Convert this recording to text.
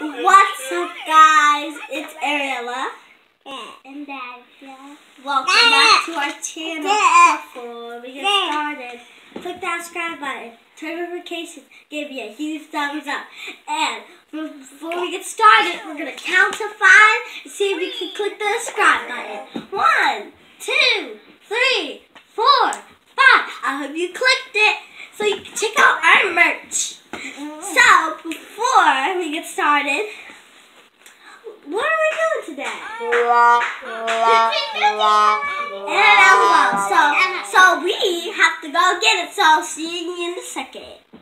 What's up, guys? It's Ariella. And Dad, Welcome back to our channel. Before we get started, click that subscribe button, turn notifications, give me a huge thumbs up. And before we get started, we're going to count to five and see if we can click the subscribe button. One, two, three, four, five. I hope you clicked it so you can check out our merch. So, before we get started, what are we doing today? And so, so we have to go get it. So, see you in a second.